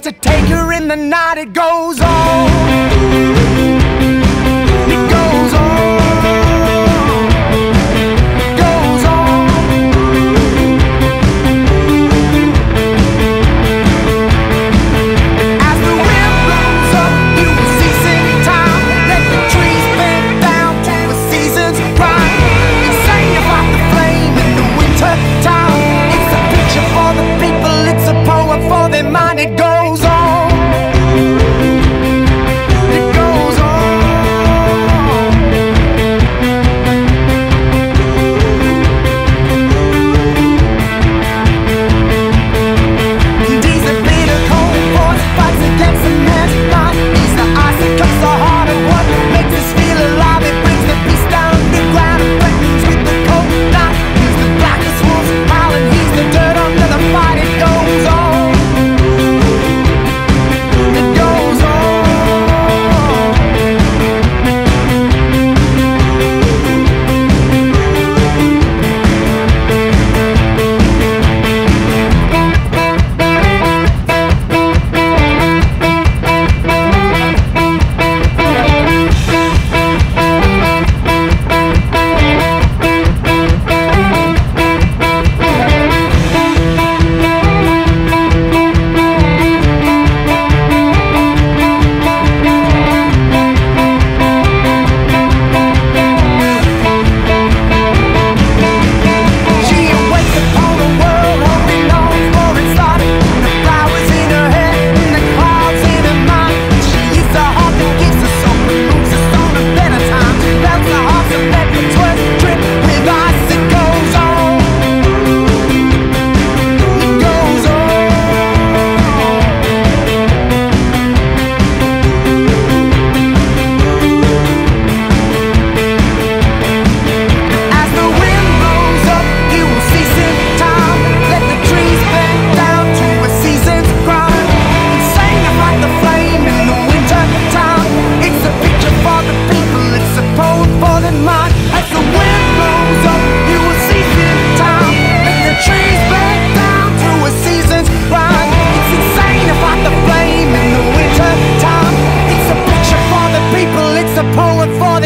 to take her in the night, it goes on.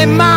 my